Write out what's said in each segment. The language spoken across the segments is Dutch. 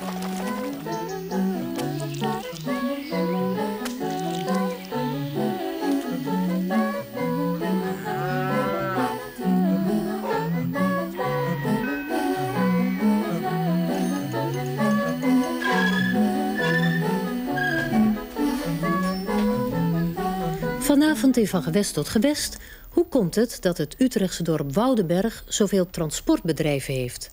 Vanavond in Van Gewest tot Gewest. Hoe komt het dat het Utrechtse dorp Woudenberg zoveel transportbedrijven heeft?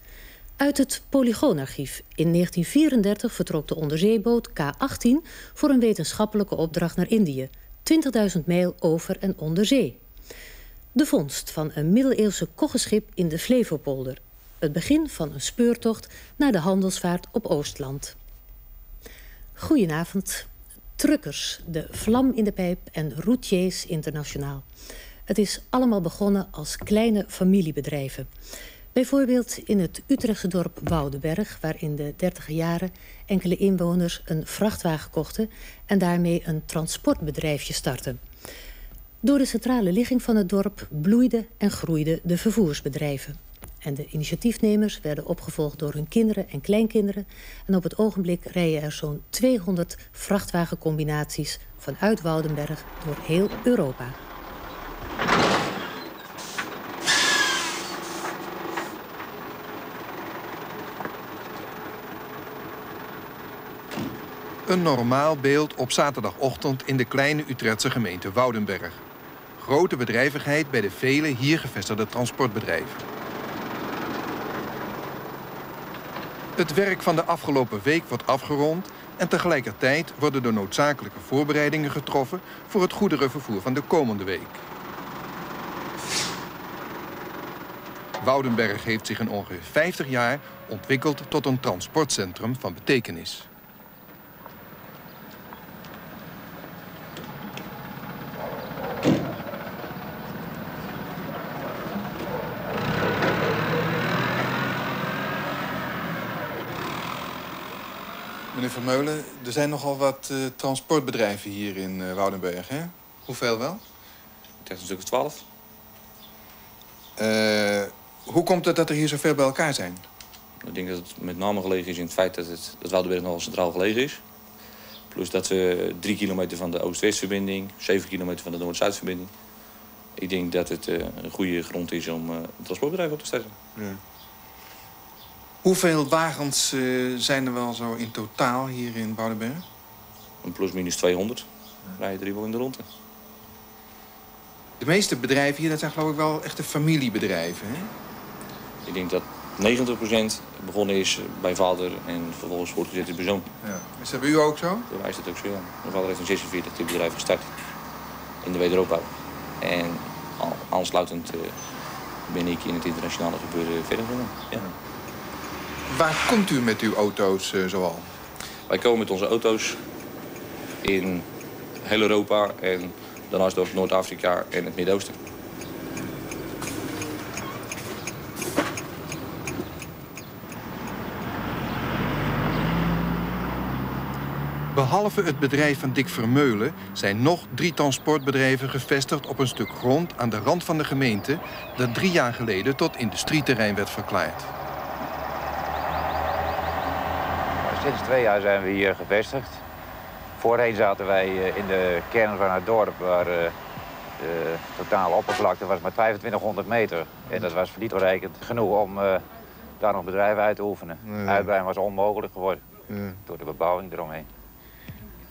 Uit het Polygoonarchief. In 1934 vertrok de onderzeeboot K-18 voor een wetenschappelijke opdracht naar Indië. 20.000 mijl over en onder zee. De vondst van een middeleeuwse koggenschip in de Flevopolder. Het begin van een speurtocht naar de handelsvaart op Oostland. Goedenavond. Truckers, de Vlam in de Pijp en Routiers Internationaal. Het is allemaal begonnen als kleine familiebedrijven. Bijvoorbeeld in het Utrechtse dorp Woudenberg... waar in de dertiger jaren enkele inwoners een vrachtwagen kochten... en daarmee een transportbedrijfje startten. Door de centrale ligging van het dorp bloeiden en groeiden de vervoersbedrijven. En de initiatiefnemers werden opgevolgd door hun kinderen en kleinkinderen. En op het ogenblik rijden er zo'n 200 vrachtwagencombinaties vanuit Woudenberg door heel Europa. Een normaal beeld op zaterdagochtend in de kleine Utrechtse gemeente Woudenberg. Grote bedrijvigheid bij de vele hier gevestigde transportbedrijven. Het werk van de afgelopen week wordt afgerond en tegelijkertijd worden de noodzakelijke voorbereidingen getroffen voor het goederenvervoer van de komende week. Woudenberg heeft zich in ongeveer 50 jaar ontwikkeld tot een transportcentrum van betekenis. Vermeulen, er zijn nogal wat uh, transportbedrijven hier in uh, Woudenberg, hè? Hoeveel wel? Het is een stuk of twaalf. Uh, hoe komt het dat er hier zoveel bij elkaar zijn? Ik denk dat het met name gelegen is in het feit dat, het, dat Woudenberg nogal centraal gelegen is. Plus dat we drie kilometer van de Oost-West-verbinding, zeven kilometer van de Noord-Zuid-verbinding. Ik denk dat het een goede grond is om een transportbedrijf op te starten. Ja. Hoeveel wagens uh, zijn er wel zo in totaal hier in Woudenberg? Een plus minus 200. Rijden er wel in de ronde. De meeste bedrijven hier, dat zijn geloof ik wel echte familiebedrijven, hè? Ik denk dat 90% begonnen is bij vader en vervolgens voortgezet is bij zoon. Ja. Is dat bij u ook zo? Bij mij is dat ook zo, ja. Mijn vader heeft in 46 dit bedrijf gestart. In de wederopbouw. En aansluitend uh, ben ik in het internationale gebeuren verder gegaan. Ja. Waar komt u met uw auto's uh, zoal? Wij komen met onze auto's in heel Europa en daarnaast ook Noord-Afrika en het Midden-Oosten. Behalve het bedrijf van Dick Vermeulen zijn nog drie transportbedrijven gevestigd op een stuk grond aan de rand van de gemeente dat drie jaar geleden tot industrieterrein werd verklaard. Sinds twee jaar zijn we hier gevestigd. Voorheen zaten wij eh, in de kern van het dorp waar eh, de totale oppervlakte was maar 2500 meter. En dat was niet toereikend genoeg om daar nog bedrijven uit te oefenen. Nee. Uitbreiding was onmogelijk geworden ja. door de bebouwing eromheen.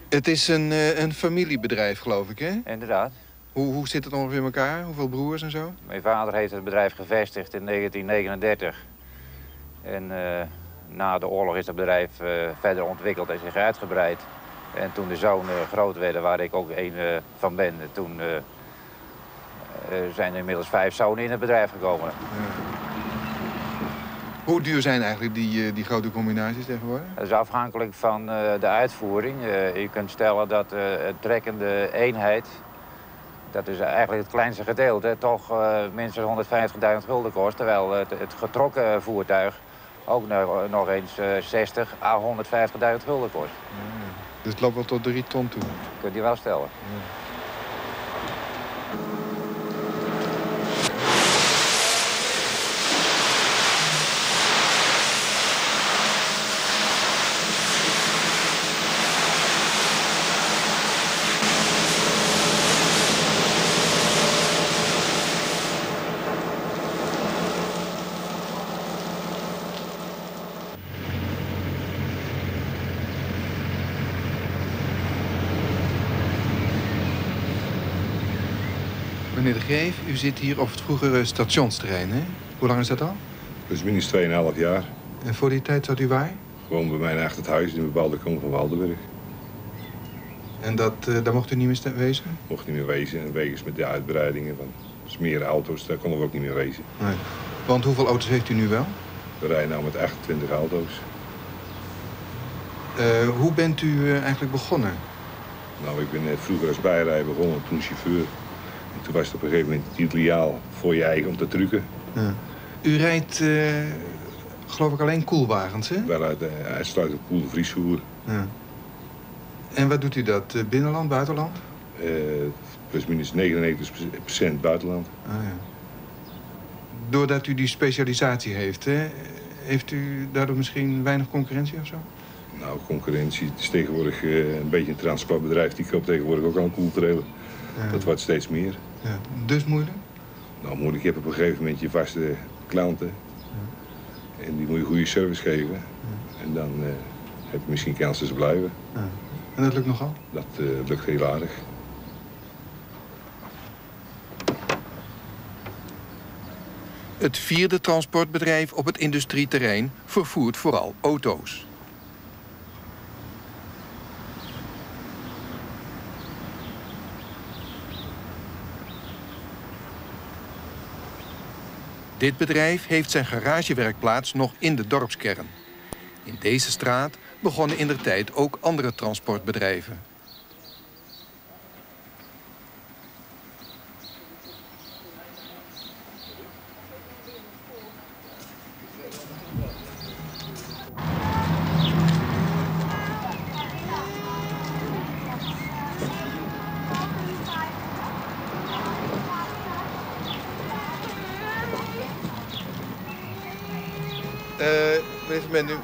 Het is een, een familiebedrijf, geloof ik, hè? Inderdaad. Hoe, hoe zit het ongeveer in elkaar? Hoeveel broers en zo? Mijn vader heeft het bedrijf gevestigd in 1939. En na de oorlog is het bedrijf uh, verder ontwikkeld en zich uitgebreid. En toen de zonen groot werden, waar ik ook een uh, van ben, toen uh, zijn er inmiddels vijf zonen in het bedrijf gekomen. Hoe duur zijn eigenlijk die, die grote combinaties tegenwoordig? Dat is afhankelijk van de uitvoering. je kunt stellen dat het trekkende eenheid, dat is eigenlijk het kleinste gedeelte, toch minstens 150.000 gulden kost. Terwijl het, het getrokken voertuig ook nog, nog eens 60 à 150.000 gulden kost. Dus het loopt wel tot 3 ton toe? Kunt je wel stellen. Meneer U zit hier op het vroegere stationsterrein, hè? Hoe lang is dat al? Dus minstens 2,5 jaar. En voor die tijd zat u waar? Gewoon bij mij achter het huis in de bebouwde kom van Waldenburg. En dat, uh, daar mocht u niet meer wezen? Mocht niet meer wezen. En wegens met de uitbreidingen van meer auto's, daar konden we ook niet meer wezen. Nee. Want hoeveel auto's heeft u nu wel? We rijden nu met 28 auto's. Uh, hoe bent u uh, eigenlijk begonnen? Nou, ik ben vroeger als bijrijder begonnen, toen chauffeur. En toen was het op een gegeven moment ideaal voor je eigen om te trucken. Ja. U rijdt, uh, geloof ik, alleen koelwagens, hè? Wel uit, uitsluitend koelvriesvoer. Ja. En wat doet u dat? Binnenland, buitenland? plus minus 99% buitenland. Ah, ja. Doordat u die specialisatie heeft, hè, heeft u daardoor misschien weinig concurrentie of zo? Nou, concurrentie. Het is tegenwoordig uh, een beetje een transportbedrijf. Die koopt tegenwoordig ook al een koeltrailer. Ja. Dat wordt steeds meer. Ja. Dus moeilijk? Nou, moeilijk. Je hebt op een gegeven moment je vaste klanten. Ja. En die moet je goede service geven. En dan uh, heb je misschien kans dat ze blijven. En dat lukt nogal? Dat uh, lukt heel aardig. Het vierde transportbedrijf op het industrieterrein vervoert vooral auto's. Dit bedrijf heeft zijn garagewerkplaats nog in de dorpskern. In deze straat begonnen in der tijd ook andere transportbedrijven.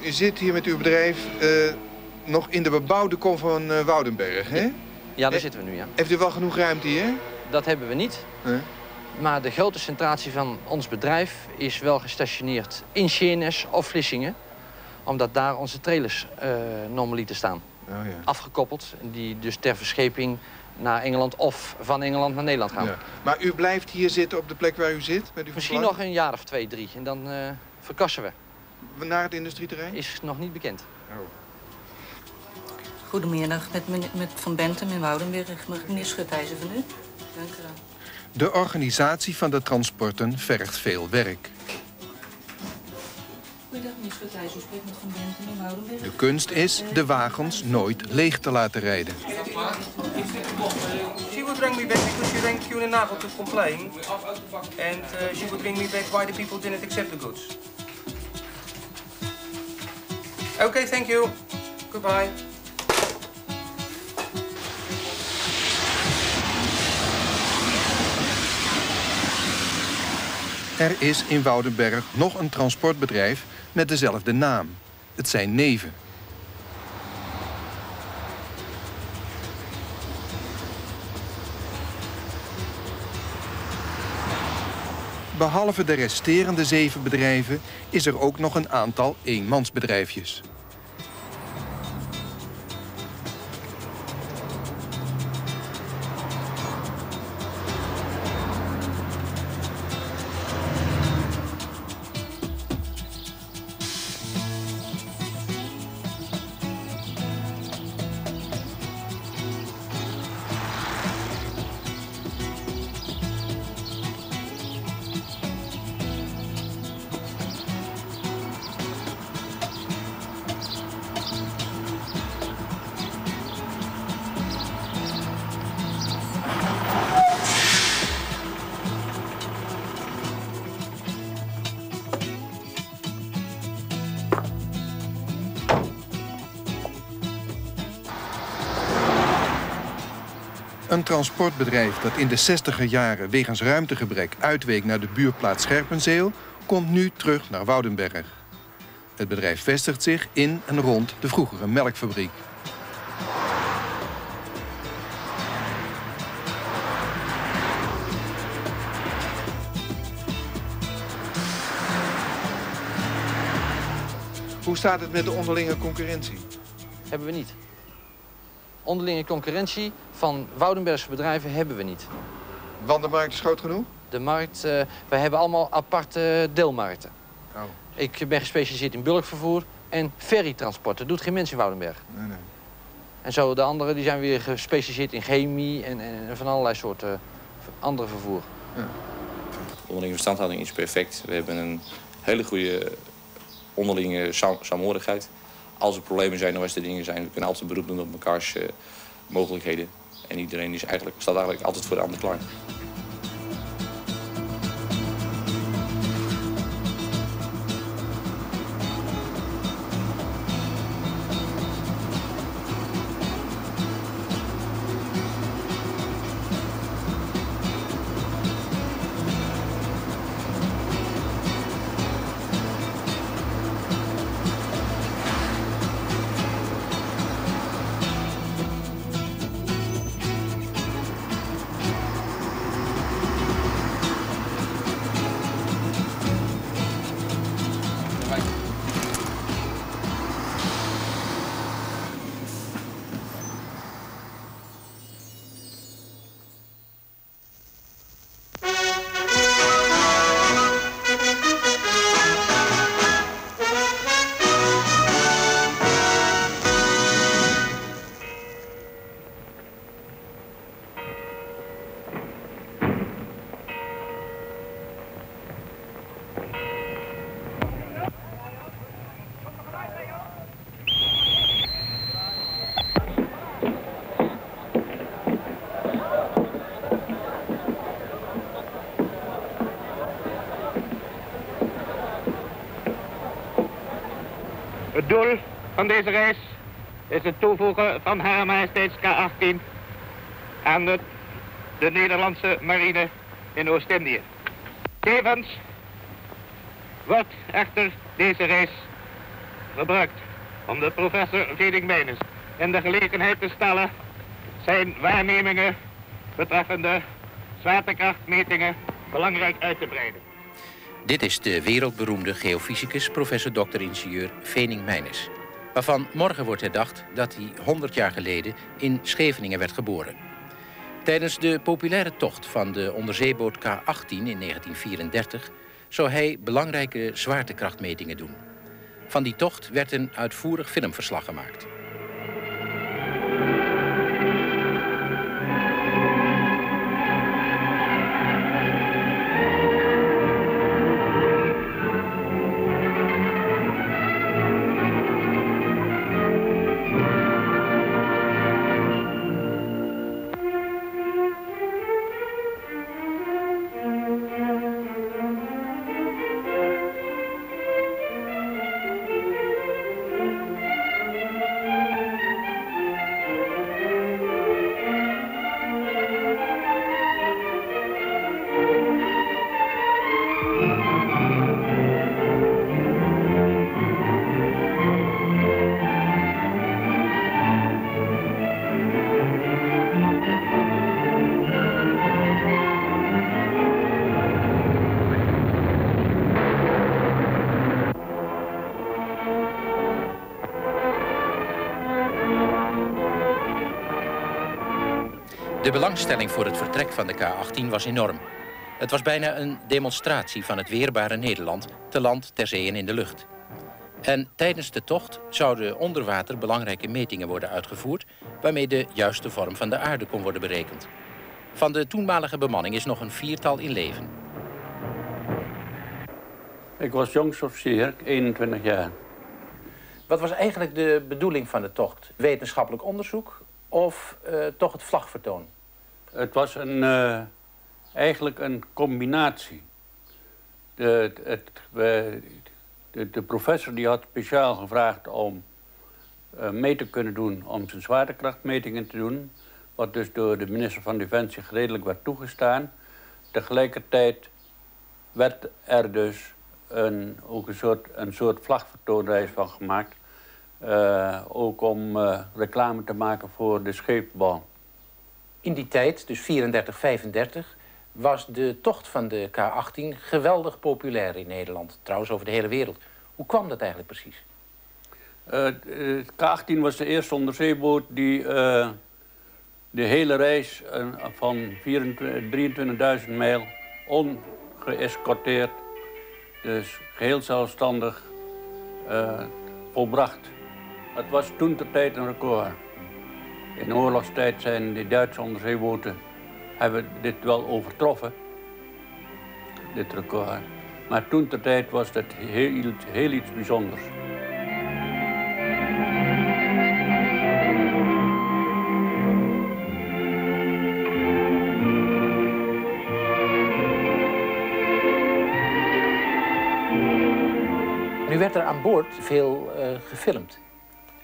U zit hier met uw bedrijf uh, nog in de bebouwde kom van uh, Woudenberg, hè? Ja, daar zitten we nu, ja. Heeft u wel genoeg ruimte hier? Dat hebben we niet. Maar de grote centratie van ons bedrijf is wel gestationeerd in Sheerness of Vlissingen. Omdat daar onze trailers uh, normaliter staan. Oh, ja. Afgekoppeld, die dus ter verscheping naar Engeland of van Engeland naar Nederland gaan. Ja. Maar u blijft hier zitten op de plek waar u zit? Met uw Misschien nog een jaar of twee, drie. En dan uh, verkassen we naar het industrieterrein? Is nog niet bekend. Oh. Goedemiddag, met, met Van Bentem in Woudenberg. Meneer Schutijzer van u. Dank u wel. De organisatie van de transporten vergt veel werk. De kunst is de wagens nooit leeg te laten rijden. She would bring me back because she rang Q Nagel to complain. And uh, she would bring me back why the people didn't accept the goods. Oké, thank you. Goodbye. Er is in Woudenberg nog een transportbedrijf met dezelfde naam. Het zijn neven. Behalve de resterende zeven bedrijven is er ook nog een aantal eenmansbedrijfjes. Transportbedrijf dat in de 60er jaren wegens ruimtegebrek uitweek naar de buurplaats Scherpenzeel, komt nu terug naar Woudenberg. Het bedrijf vestigt zich in en rond de vroegere melkfabriek. Hoe staat het met de onderlinge concurrentie? Hebben we niet onderlinge concurrentie van Woudenbergse bedrijven hebben we niet. Want de markt is groot genoeg? De markt, uh, wij hebben allemaal aparte deelmarkten. Oh. Ik ben gespecialiseerd in bulkvervoer en ferrytransport. Dat doet geen mens in Woudenberg. Nee, nee. En zo de anderen die zijn weer gespecialiseerd in chemie en, en van allerlei soorten andere vervoer. Ja. De onderlinge verstandhouding is perfect. We hebben een hele goede onderlinge saamhorigheid. Als er problemen zijn of als er dingen zijn, we kunnen altijd beroep doen op mekaars uh, mogelijkheden. En iedereen is eigenlijk, staat eigenlijk altijd voor de ander klaar. Doel van deze reis is het toevoegen van Haar Majesteits K-18 aan de, de Nederlandse marine in Oost-Indië. Tevens wordt echter deze reis gebruikt om de professor Veding Meines in de gelegenheid te stellen zijn waarnemingen betreffende zwaartekrachtmetingen belangrijk uit te breiden. Dit is de wereldberoemde geofysicus professor dr-ingenieur Vening Meines. Waarvan morgen wordt herdacht dat hij 100 jaar geleden in Scheveningen werd geboren. Tijdens de populaire tocht van de onderzeeboot K-18 in 1934 zou hij belangrijke zwaartekrachtmetingen doen. Van die tocht werd een uitvoerig filmverslag gemaakt. Belangstelling voor het vertrek van de K-18 was enorm. Het was bijna een demonstratie van het weerbare Nederland... te land, ter zee en in de lucht. En tijdens de tocht zouden onder water belangrijke metingen worden uitgevoerd... waarmee de juiste vorm van de aarde kon worden berekend. Van de toenmalige bemanning is nog een viertal in leven. Ik was jongofficier, 21 jaar. Wat was eigenlijk de bedoeling van de tocht? Wetenschappelijk onderzoek of uh, toch het vlagvertoon? Het was een, uh, eigenlijk een combinatie. De, het, de, professor die had speciaal gevraagd om uh, mee te kunnen doen om zijn zwaartekrachtmetingen te doen. Wat dus door de minister van Defensie redelijk werd toegestaan. Tegelijkertijd werd er dus een, ook een soort, een soort vlagvertoonreis van gemaakt. Uh, ook om reclame te maken voor de scheepbouw. In die tijd, dus 34, 35, was de tocht van de K-18 geweldig populair in Nederland. Trouwens over de hele wereld. Hoe kwam dat eigenlijk precies? Eh, de K-18 was de eerste onderzeeboot die, die, de, de, professor die had speciaal gevraagd om mee te kunnen doen om zijn zwaartekrachtmetingen te doen. Wat door de minister van Defensie redelijk werd toegestaan. Tegelijkertijd werd een, ook een soort, een soort vlagvertoonreis van gemaakt. Ook om reclame te maken voor de scheepbouw. In die tijd, 34, 35, was de tocht van de K-18 geweldig populair in Nederland. Trouwens over de hele de reis van 23.000 mijl ongeëscorteerd, dus geheel zelfstandig volbracht. Het was toen ter tijd een record. In oorlogstijd zijn de Duitse onderzeeboten hebben dit wel overtroffen, dit record. Maar toen ter tijd was dat heel, heel iets bijzonders. Nu werd er aan boord veel uh, gefilmd.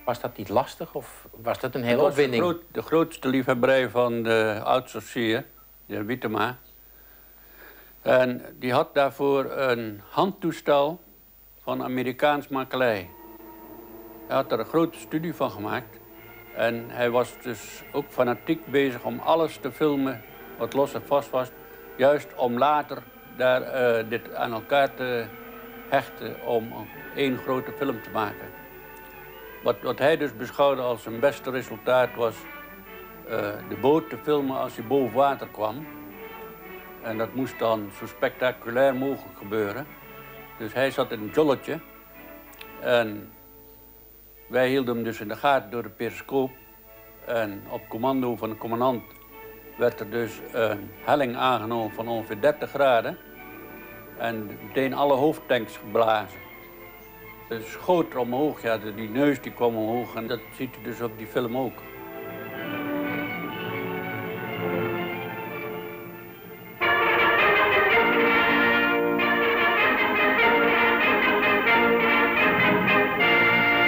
Was dat niet lastig of was dat een hele dat opwinding? De, groot, de, grootste liefhebberij van de oud-sorcier, de heer Wittema. En die had daarvoor een handtoestel van Amerikaans makelij. Hij had er een grote studie van gemaakt. En hij was dus ook fanatiek bezig om alles te filmen wat los en vast was. Juist om later daar, uh, dit aan elkaar te hechten om één grote film te maken. Wat, hij dus beschouwde als zijn beste resultaat was uh, de boot te filmen als hij boven water kwam. En dat moest dan zo spectaculair mogelijk gebeuren. Dus hij zat in een jolletje. En wij hielden hem dus in de gaten door de periscoop. En op commando van de commandant werd er dus een helling aangenomen van ongeveer 30 graden. En meteen alle hoofdtanks geblazen. Het schoot er omhoog, ja, die neus die kwam omhoog. En dat ziet u dus op die film ook.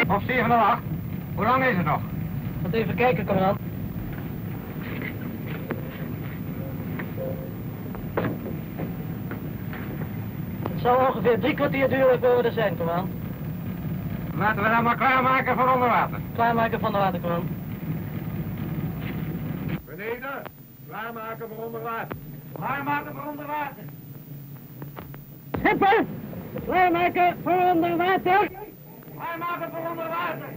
Of 708. Hoe lang is het nog? Moet even kijken, commandant. Het zal ongeveer drie kwartier duren voor we er zijn, commandant. Laten we dan maar klaarmaken voor onder water. Klaarmaken van de water, commandant. Beneden, klaarmaken voor onder water. Klaarmaken voor onder water. Schipper, klaarmaken voor onder water. Klaarmaken voor onder water.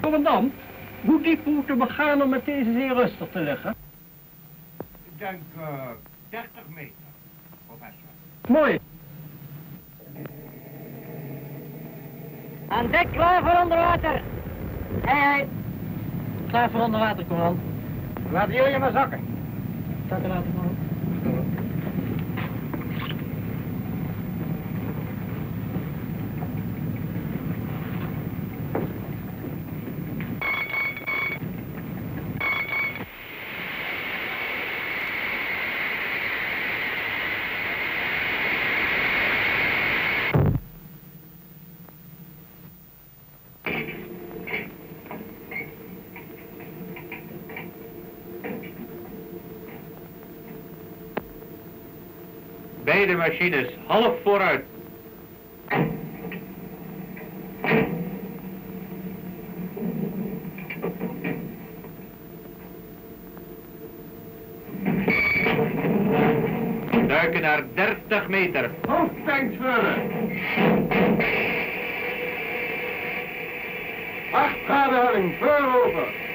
Commandant, hoe diep moeten we gaan om met deze zee rustig te liggen? Ik denk uh, 30 meter, professor. Mooi. Aan dek klaar voor onder water. Hé, hé. Klaar voor onder water, commandant. Laten jullie maar zakken. Zakken laten, commandant. Beide machines half vooruit. Duiken naar 30 meter. Hoofdtanks vullen. Acht graden helling, over.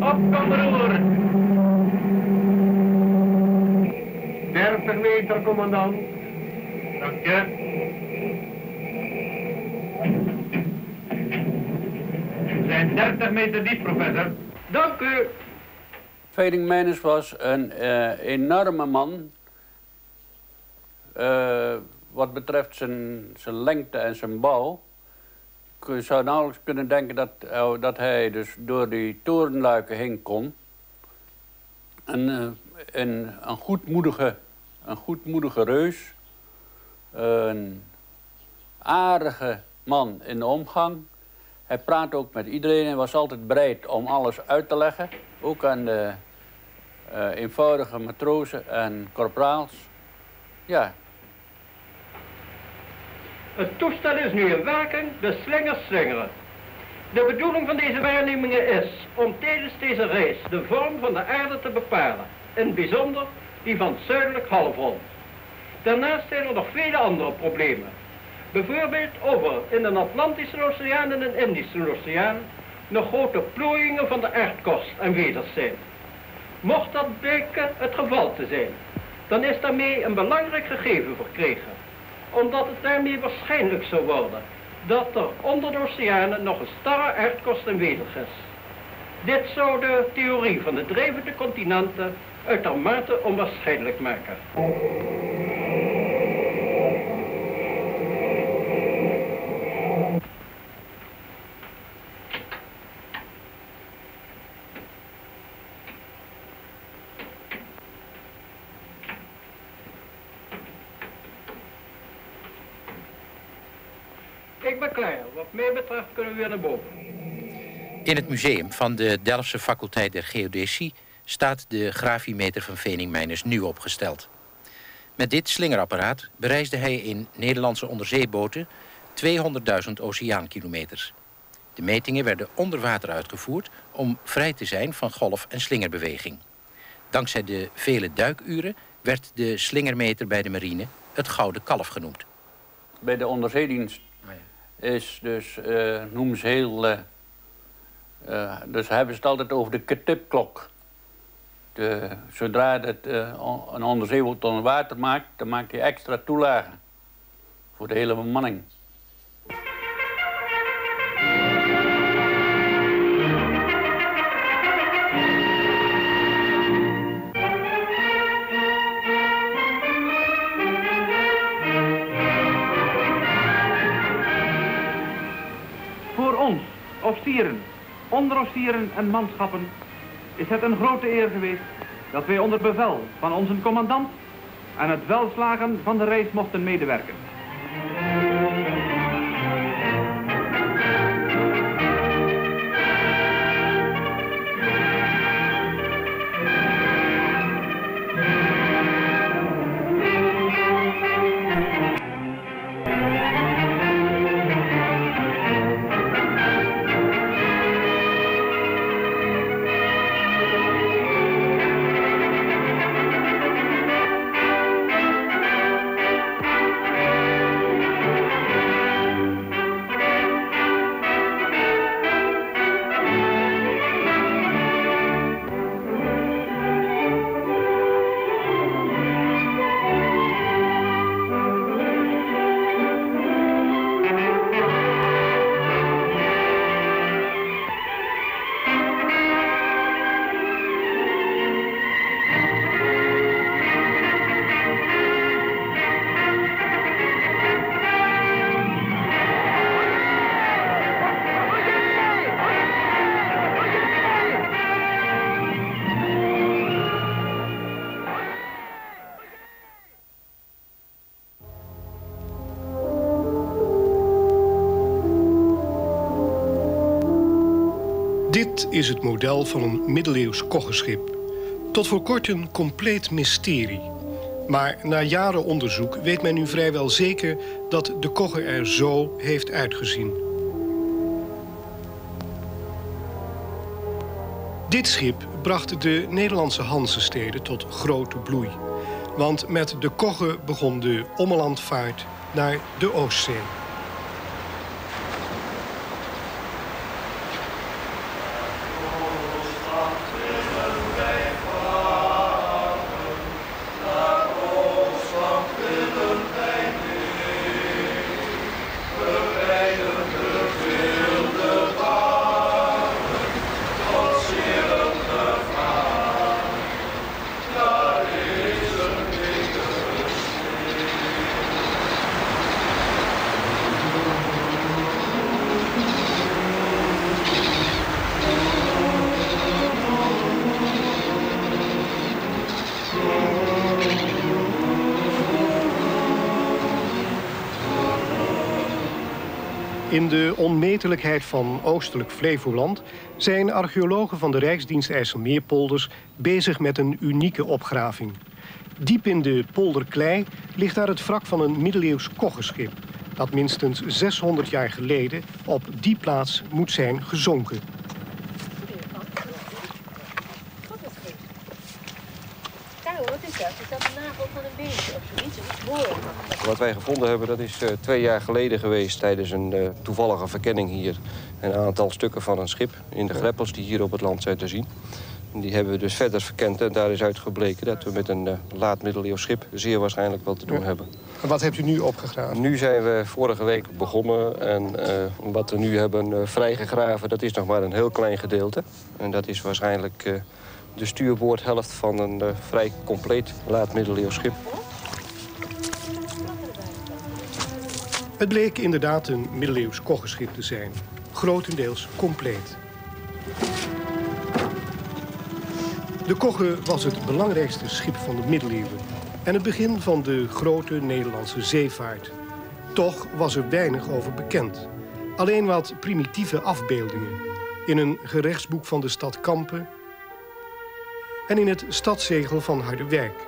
Op, kom roer. Aan, commandant. Dank je. We zijn 30 meter diep, professor. Dank u. Feding Menes was een eh, enorme man. eh, wat betreft zijn, zijn lengte en zijn bouw. Je zou nauwelijks kunnen denken dat, eh, dat hij dus door die torenluiken heen kon. En, eh, een, een, goedmoedige, een goedmoedige reus. Een aardige man in de omgang. Hij praatte ook met iedereen en was altijd bereid om alles uit te leggen. Ook aan de eh, eenvoudige matrozen en korporaals. Ja, Het toestel is nu in werking, de slingers slingeren. De bedoeling van deze waarnemingen is om tijdens deze reis de vorm van de aarde te bepalen. In het bijzonder die van het zuidelijk halfrond. Daarnaast zijn er nog vele andere problemen. Bijvoorbeeld of er in de Atlantische Oceaan en de Indische Oceaan nog grote plooiingen van de aardkorst aanwezig zijn. Mocht dat blijken het geval te zijn, dan is daarmee een belangrijk gegeven verkregen omdat het daarmee waarschijnlijk zou worden dat er onder de oceanen nog een starre aardkorst aanwezig is. Dit zou de theorie van de drijvende continenten uitermate onwaarschijnlijk maken. Ik ben klaar. Wat mij betreft kunnen we weer naar boven. In het museum van de Delftse faculteit der geodecie staat de grafiemeter van Veningmijners nu opgesteld. Met dit slingerapparaat bereisde hij in Nederlandse onderzeeboten 200.000 oceaankilometers. De metingen werden onder water uitgevoerd om vrij te zijn van golf- en slingerbeweging. Dankzij de vele duikuren werd de slingermeter bij de marine het Gouden Kalf genoemd. bij de onderzeedienst is dus, eh, noemen ze heel... eh, eh, dus hebben ze het altijd over de ketipklok. De, zodra het, eh, on- een onderzeeboot onder water maakt, dan maakt hij extra toelagen. Voor de hele bemanning. Voor ons, officieren, onderofficieren en manschappen, is het een grote eer geweest dat wij onder bevel van onze commandant aan het welslagen van de reis mochten medewerken. Dit is het model van een middeleeuws koggeschip. Tot voor kort een compleet mysterie. Maar na jaren onderzoek weet men nu vrijwel zeker dat de kogge er zo heeft uitgezien. Dit schip bracht de Nederlandse Hanzesteden tot grote bloei. Want met de kogge begon de ommelandvaart naar de Oostzee. Onmetelijkheid van oostelijk Flevoland zijn archeologen van de Rijksdienst IJsselmeerpolders bezig met een unieke opgraving. Diep in de polder Klei ligt daar het wrak van een middeleeuws koggenschip... dat minstens 600 jaar geleden op die plaats moet zijn gezonken. wat is dat? Is dat een nagel van een beestje of zoiets? Iets Wat wij gevonden hebben, dat is uh, twee jaar geleden geweest... tijdens een uh, toevallige verkenning hier. Een aantal stukken van een schip in de greppels die hier op het land zijn te zien. En die hebben we dus verder verkend en daar is uitgebleken... dat we met een uh, laat middeleeuws schip zeer waarschijnlijk wat te doen ja. hebben. En wat hebt u nu opgegraven? Nu zijn we vorige week begonnen en wat we nu hebben vrijgegraven... dat is nog maar een heel klein gedeelte. En dat is waarschijnlijk de stuurboordhelft van een uh, vrij compleet laat-middeleeuws schip. Het bleek inderdaad een middeleeuws koggenschip te zijn. Grotendeels compleet. De kogge was het belangrijkste schip van de middeleeuwen... en het begin van de grote Nederlandse zeevaart. Toch was er weinig over bekend. Alleen wat primitieve afbeeldingen. In een gerechtsboek van de stad Kampen en in het stadszegel van Harderwijk.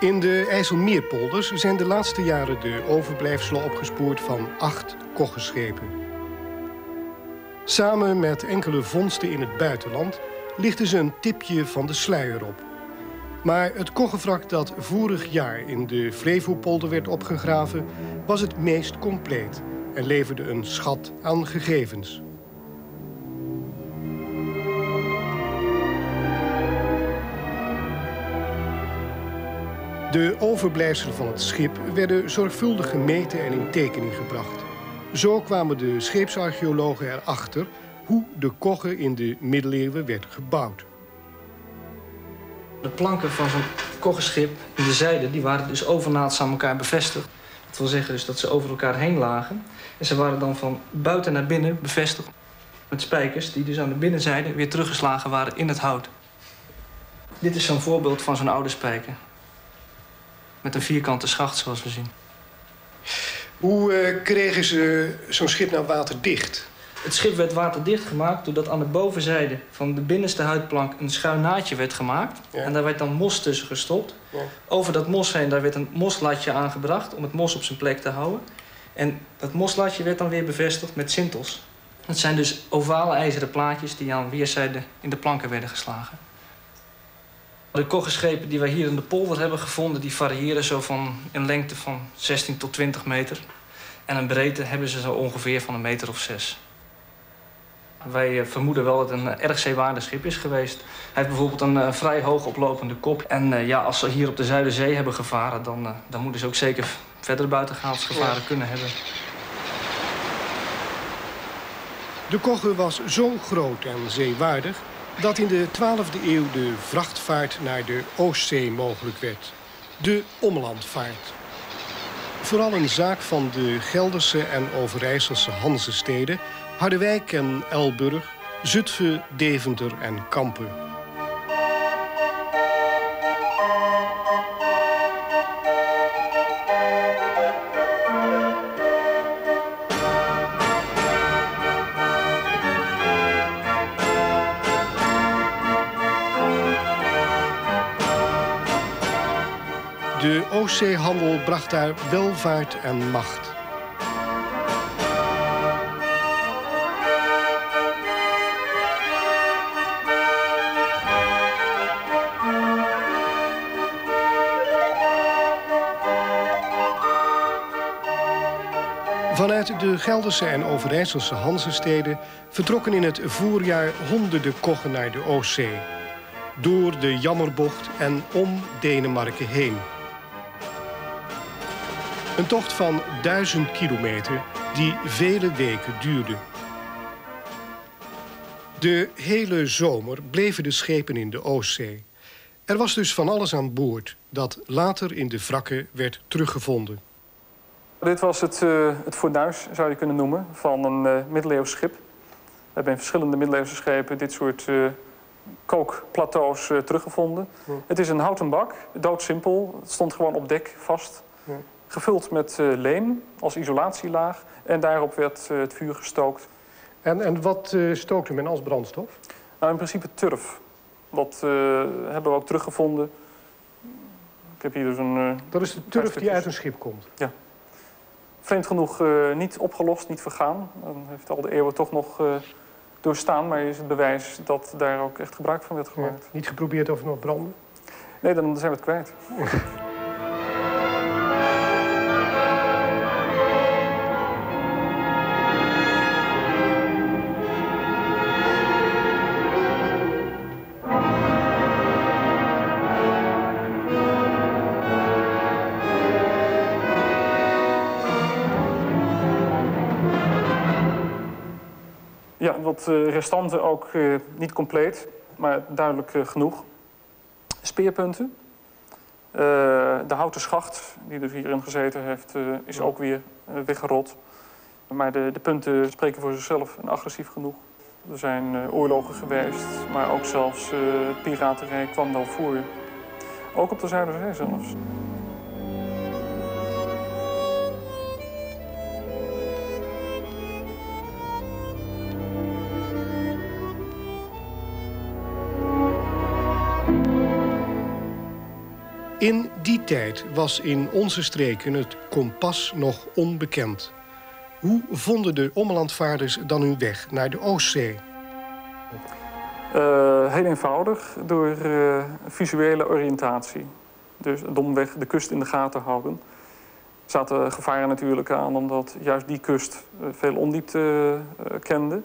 In de IJsselmeerpolders zijn de laatste jaren de overblijfselen opgespoord van acht koggenschepen. Samen met enkele vondsten in het buitenland lichten ze een tipje van de sluier op. Maar het koggenwrak dat vorig jaar in de Flevopolder werd opgegraven... was het meest compleet en leverde een schat aan gegevens. De overblijfselen van het schip werden zorgvuldig gemeten en in tekening gebracht. Zo kwamen de scheepsarcheologen erachter hoe de kogge in de middeleeuwen werd gebouwd. De planken van zo'n koggenschip in de zijde die waren dus overnaast aan elkaar bevestigd. Dat wil zeggen dus dat ze over elkaar heen lagen. En ze waren dan van buiten naar binnen bevestigd met spijkers... die dus aan de binnenzijde weer teruggeslagen waren in het hout. Dit is zo'n voorbeeld van zo'n oude spijker. Met een vierkante schacht, zoals we zien. Hoe uh, kregen ze zo'n schip nou waterdicht? Het schip werd waterdicht gemaakt doordat aan de bovenzijde van de binnenste huidplank een schuin naadje werd gemaakt. Ja. En daar werd dan mos tussen gestopt. Ja. Over dat mos heen daar werd een moslatje aangebracht om het mos op zijn plek te houden. En dat moslatje werd dan weer bevestigd met sintels. Het zijn dus ovale ijzeren plaatjes die aan weerszijden in de planken werden geslagen. De koggenschepen die wij hier in de polder hebben gevonden... die variëren zo van een lengte van 16 tot 20 meter. En een breedte hebben ze zo ongeveer van een meter of zes. Wij eh, vermoeden wel dat het een eh, erg zeewaardig schip is geweest. Hij heeft bijvoorbeeld een uh, vrij hoog oplopende kop. En uh, ja, als ze hier op de Zuiderzee hebben gevaren... dan, uh, dan moeten ze ook zeker verder buitengaatsgevaren ja. kunnen hebben. De kogge was zo groot en zeewaardig... dat in de 12e eeuw de vrachtvaart naar de Oostzee mogelijk werd. De omlandvaart. Vooral een zaak van de Gelderse en Overijsselse Hanzesteden Harderwijk en Elburg, Zutphen, Deventer en Kampen. De Oostzeehandel bracht daar welvaart en macht. De Gelderse en Overijsselse Hanzesteden vertrokken in het voorjaar honderden koggen naar de Oostzee. Door de Jammerbocht en om Denemarken heen. Een tocht van duizend kilometer die vele weken duurde. De hele zomer bleven de schepen in de Oostzee. Er was dus van alles aan boord dat later in de wrakken werd teruggevonden. Dit was het, uh, het fornuis, zou je kunnen noemen, van een uh, middeleeuws schip. We hebben in verschillende middeleeuwse schepen dit soort uh, kookplateaus teruggevonden. Het is een houten bak, doodsimpel. Het stond gewoon op dek vast. Gevuld met leem als isolatielaag. En daarop werd het vuur gestookt. En, en wat stookte men als brandstof? Nou, in principe turf. Dat hebben we ook teruggevonden. Ik heb hier dus een... dat is de turf die uit een schip komt? Ja. Vreemd genoeg niet opgelost, niet vergaan. Dan heeft al de eeuwen toch nog doorstaan, maar is het bewijs dat daar ook echt gebruik van werd gemaakt. niet geprobeerd of nog branden? Nee, dan zijn we het kwijt. Wat uh, restanten ook uh, niet compleet, maar duidelijk uh, genoeg. Speerpunten. de houten schacht, die dus hierin gezeten heeft, is ook weer weggerot. Maar de, de, punten spreken voor zichzelf en agressief genoeg. Er zijn oorlogen geweest, maar ook zelfs piraterij kwam wel voor. Ook op de Zuiderzee zelfs. In die tijd was in onze streken het kompas nog onbekend. Hoe vonden de omlandvaarders dan hun weg naar de Oostzee? Uh, heel eenvoudig, door uh, visuele oriëntatie. Dus domweg de kust in de gaten houden. Er zaten gevaren natuurlijk aan, omdat juist die kust uh, veel ondiepte kende.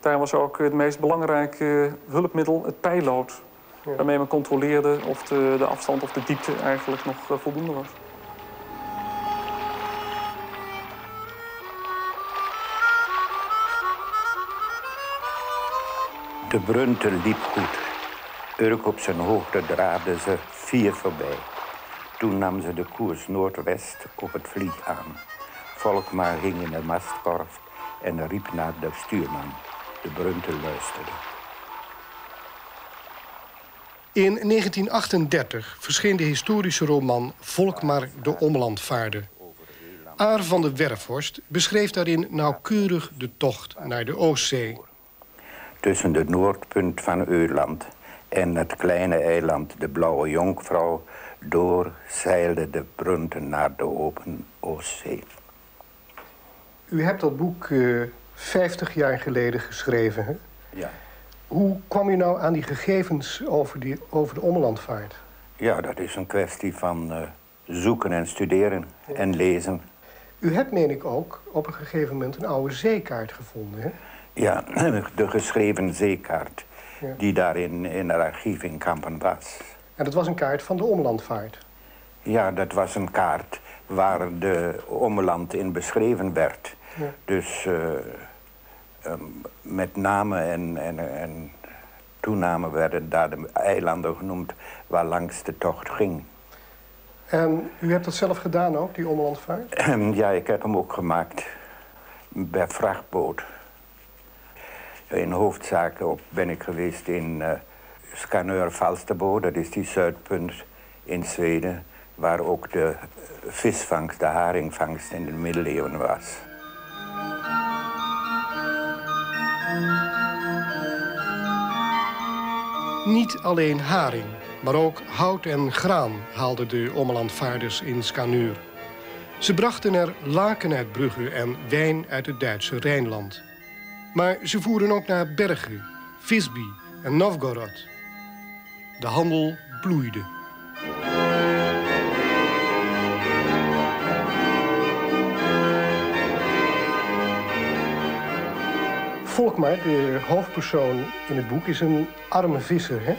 Daar was ook het meest belangrijke hulpmiddel het pijlood. Waarmee men controleerde of de, de afstand of de diepte eigenlijk nog uh, voldoende was. De Brunte liep goed. Urk op zijn hoogte draafde ze vier voorbij. Toen nam ze de koers noordwest op het vlieg aan. Volkmaar hing in de mastkorf en riep naar de stuurman. De Brunte luisterde. In 1938 verscheen de historische roman Volkmar de Omlandvaarder. Aar van de Werfhorst beschreef daarin nauwkeurig de tocht naar de Oostzee. Tussen de noordpunt van Euland en het kleine eiland de Blauwe Jonkvrouw... door zeilde de Brunten naar de open Oostzee. U hebt dat boek uh, eh, 50 jaar geleden geschreven, hè? Ja. Hoe kwam u nou aan die gegevens over, die, over de omlandvaart? Ja, dat is een kwestie van uh, zoeken en studeren en lezen. U hebt, meen ik ook, op een gegeven moment een oude zeekaart gevonden, hè? Ja, de geschreven zeekaart ja. die daar in, in het archief in Kampen was. En dat was een kaart van de omlandvaart? Ja, dat was een kaart waar de omland in beschreven werd. Ja. Dus... Uh, um, met name en, en, en toename werden daar de eilanden genoemd waar langs de tocht ging. En u hebt dat zelf gedaan ook, die omlandvaart? Ja, ik heb hem ook gemaakt bij vrachtboot. In hoofdzaak op ben ik geweest in uh, Skanör Falsterbo, dat is die zuidpunt in Zweden, waar ook de visvangst, de haringvangst in de middeleeuwen was. Niet alleen haring, maar ook hout en graan haalden de ommelandvaarders in Scanuur. Ze brachten er laken uit Brugge en wijn uit het Duitse Rijnland. Maar ze voeren ook naar Bergen, Visby en Novgorod. De handel bloeide. Volkmar, de hoofdpersoon in het boek, is een arme visser, hè?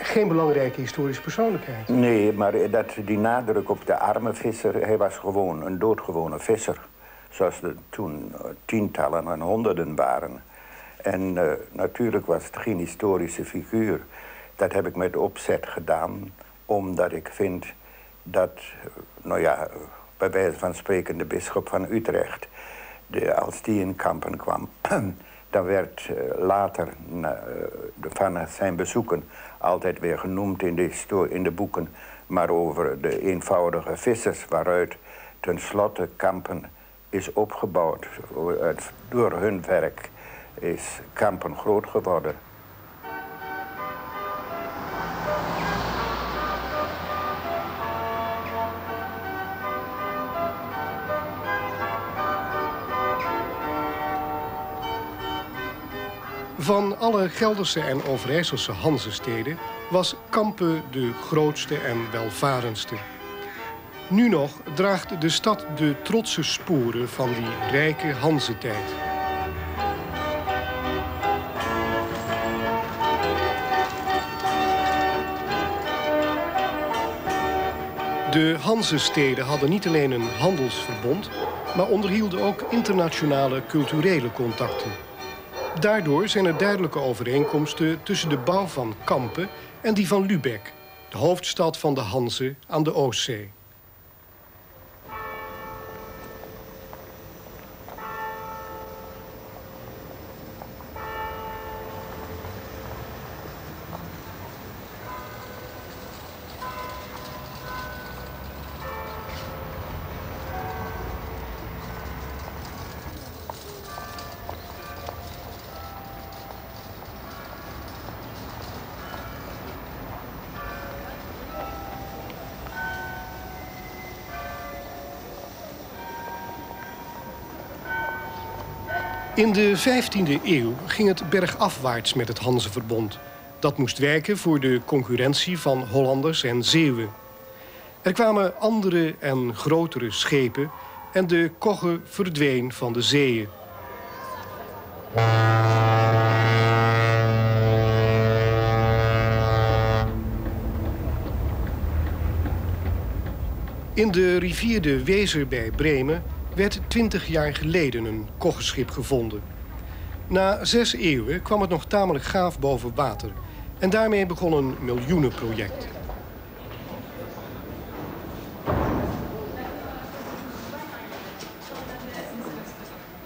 Geen belangrijke historische persoonlijkheid. Nee, maar dat, die nadruk op de arme visser... hij was gewoon een doodgewone visser. Zoals er toen eh, tientallen en honderden waren. En uh, natuurlijk was het geen historische figuur. Dat heb ik met opzet gedaan, omdat ik vind dat... Eh, nou ja, bij wijze van spreken de bisschop van Utrecht... Als die in Kampen kwam... dan werd uh, later uh, van zijn bezoeken altijd weer genoemd in de, in de boeken, maar over de eenvoudige vissers waaruit tenslotte Kampen is opgebouwd. Door hun werk is Kampen groot geworden. Van alle Gelderse en Overijsselse Hanzesteden was Kampen de grootste en welvarendste. Nu nog draagt de stad de trotse sporen van die rijke Hanzetijd. De Hanzesteden hadden niet alleen een handelsverbond, maar onderhielden ook internationale culturele contacten. Daardoor zijn er duidelijke overeenkomsten tussen de bouw van Kampen en die van Lübeck, de hoofdstad van de Hanzen aan de Oostzee. In de 15e eeuw ging het bergafwaarts met het Hanzeverbond. Dat moest wijken voor de concurrentie van Hollanders en Zeeuwen. Er kwamen andere en grotere schepen en de kogge verdween van de zeeën. In de rivier de Wezer bij Bremen werd 20 jaar geleden een koggeschip gevonden. Na zes eeuwen kwam het nog tamelijk gaaf boven water. En daarmee begon een miljoenenproject.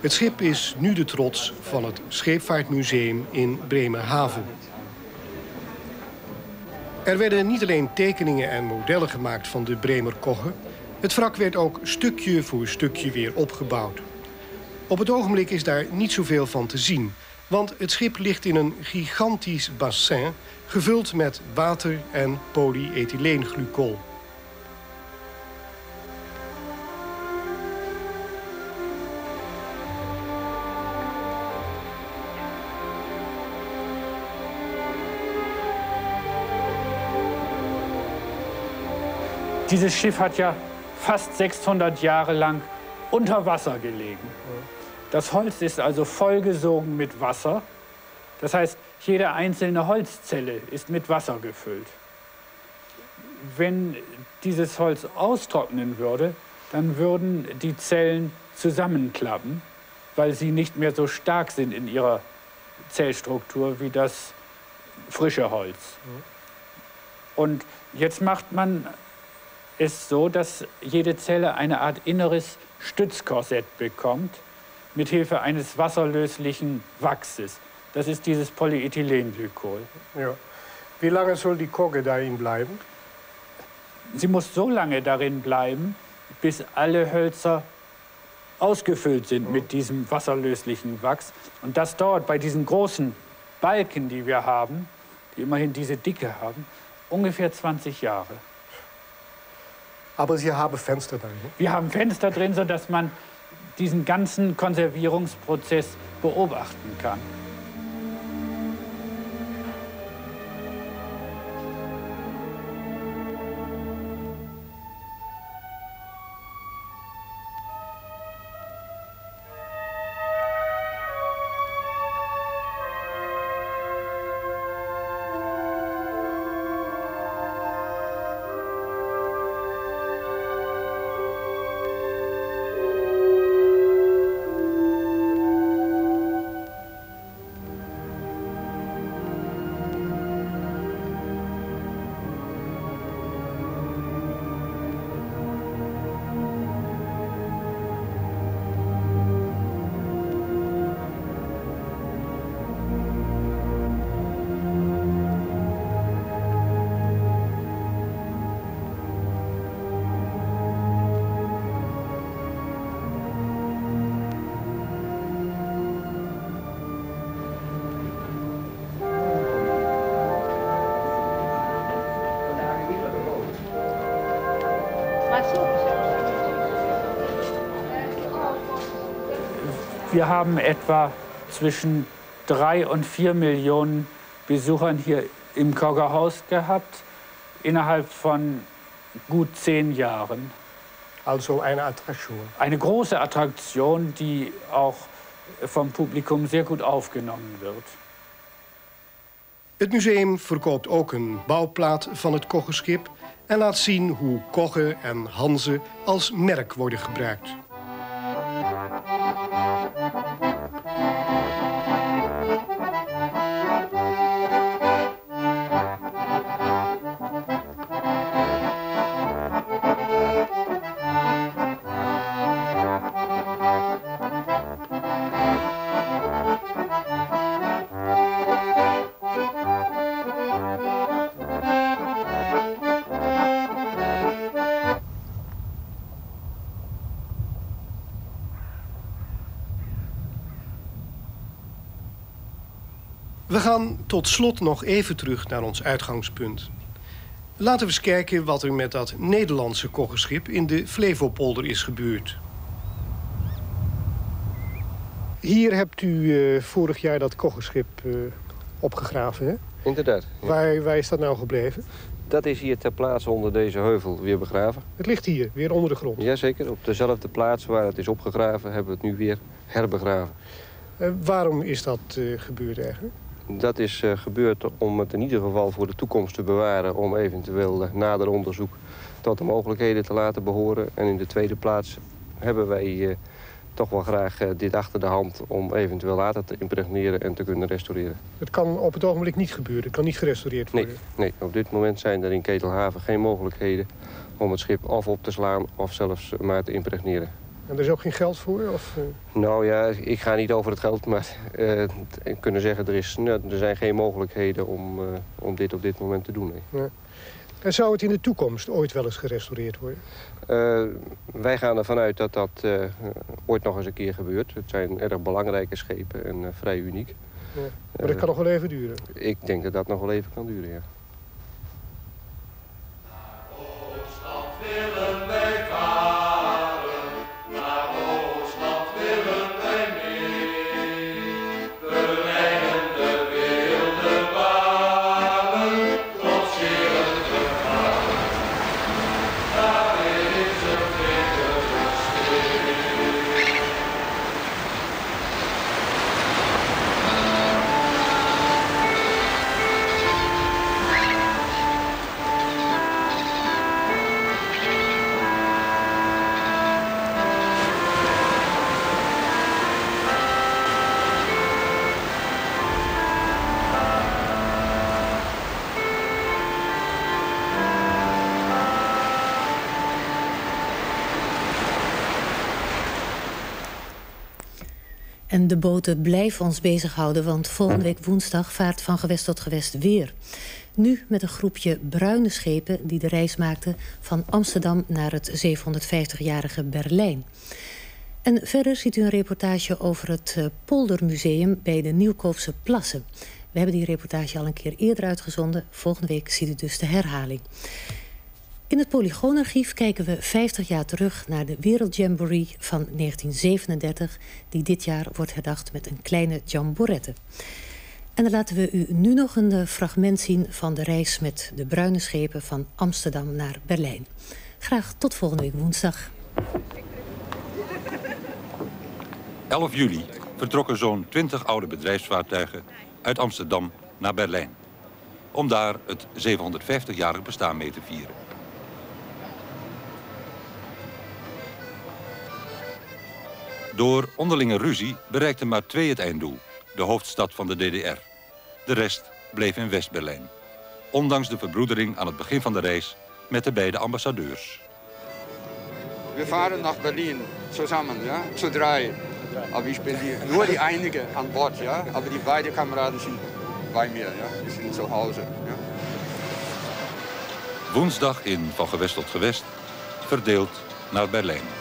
Het schip is nu de trots van het Scheepvaartmuseum in Bremerhaven. Er werden niet alleen tekeningen en modellen gemaakt van de Bremer kogge... Het wrak werd ook stukje voor stukje weer opgebouwd. Op het ogenblik is daar niet zoveel van te zien... want het schip ligt in een gigantisch bassin... gevuld met water en polyethyleenglykol. Dieses Schiff hat ja fast 600 Jahre lang unter Wasser gelegen. Das Holz ist also vollgesogen mit Wasser. Das heißt, jede einzelne Holzzelle ist mit Wasser gefüllt. Wenn dieses Holz austrocknen würde, dann würden die Zellen zusammenklappen, weil sie nicht mehr so stark sind in ihrer Zellstruktur wie das frische Holz. Und jetzt macht man ist so, dass jede Zelle eine Art inneres Stützkorsett bekommt, mit Hilfe eines wasserlöslichen Wachses. Das ist dieses Polyethylenglykol. Ja. Wie lange soll die Kogge darin bleiben? Sie muss so lange darin bleiben, bis alle Hölzer ausgefüllt sind oh. mit diesem wasserlöslichen Wachs. Und das dauert bei diesen großen Balken, die wir haben, die immerhin diese Dicke haben, ungefähr 20 Jahre. Aber Sie haben Fenster drin. Wir haben Fenster drin, sodass man diesen ganzen Konservierungsprozess beobachten kann. Wir haben etwa zwischen drei und vier Millionen Besuchern hier im Koggerhaus gehabt, innerhalb von gut zehn Jahren. Also eine Attraktion. Eine große Attraktion, die auch vom Publikum sehr gut aufgenommen wird. Het museum verkoopt ook een bouwplaat van het koggeschip en laat zien hoe kogge en Hanze als merk worden gebruikt. We gaan tot slot nog even terug naar ons uitgangspunt. Laten we eens kijken wat er met dat Nederlandse koggenschip in de Flevopolder is gebeurd. Hier hebt u eh, vorig jaar dat koggenschip eh, opgegraven, hè? Inderdaad. ja. Waar, waar is dat nou gebleven? Dat is hier ter plaatse onder deze heuvel weer begraven. Het ligt hier, weer onder de grond. Jazeker, op dezelfde plaats waar het is opgegraven hebben we het nu weer herbegraven. Eh, waarom is dat gebeurd eigenlijk? Dat is eh, gebeurd om het in ieder geval voor de toekomst te bewaren... om eventueel eh, nader onderzoek tot de mogelijkheden te laten behoren. En in de tweede plaats hebben wij eh, toch wel graag dit achter de hand... om eventueel later te impregneren en te kunnen restaureren. Het kan op het ogenblik niet gebeuren. Het kan niet gerestaureerd Nee, worden. nee, op dit moment zijn er in Ketelhaven geen mogelijkheden... om het schip of op te slaan of zelfs maar te impregneren. En er is ook geen geld voor? Of, eh, Nou ja, ik ga niet over het geld, maar t- kunnen zeggen... Er, is, nou, er zijn geen mogelijkheden om, eh, om dit op dit moment te doen. nee. ja. En zou het in de toekomst ooit wel eens gerestaureerd worden? Wij gaan ervan uit dat dat ooit nog eens een keer gebeurt. Het zijn erg belangrijke schepen en vrij uniek. Ja. Maar dat kan nog wel even duren. Ik denk dat dat nog wel even kan duren, ja. De boten blijven ons bezighouden, want volgende week woensdag vaart van gewest tot gewest weer. Nu met een groepje bruine schepen die de reis maakten van Amsterdam naar het 750-jarige Berlijn. En verder ziet u een reportage over het eh, Poldermuseum bij de Nieuwkoopse Plassen. We hebben die reportage al een keer eerder uitgezonden. Volgende week ziet u dus de herhaling. In het Polygoonarchief kijken we 50 jaar terug naar de Wereldjamboree van 1937, die dit jaar wordt herdacht met een kleine jamborette. En dan laten we u nu nog een eh, fragment zien van de reis met de bruine schepen van Amsterdam naar Berlijn. Graag tot volgende week woensdag. 11 juli vertrokken zo'n 20 oude bedrijfsvaartuigen uit Amsterdam naar Berlijn. Om daar het 750-jarig bestaan mee te vieren. Door onderlinge ruzie bereikten maar twee het einddoel, de hoofdstad van de DDR. De rest bleef in West-Berlijn. Ondanks de verbroedering aan het begin van de reis met de beide ambassadeurs. Wir fahren nach Berlin zusammen, ja, zu drei. Aber ich bin die, nur die Einige an Bord, ja. Aber die beiden Kameraden sind bei mir, ja. Die sind zu Hause, ja. Woensdag in Van Gewest tot Gewest, verdeeld naar Berlijn.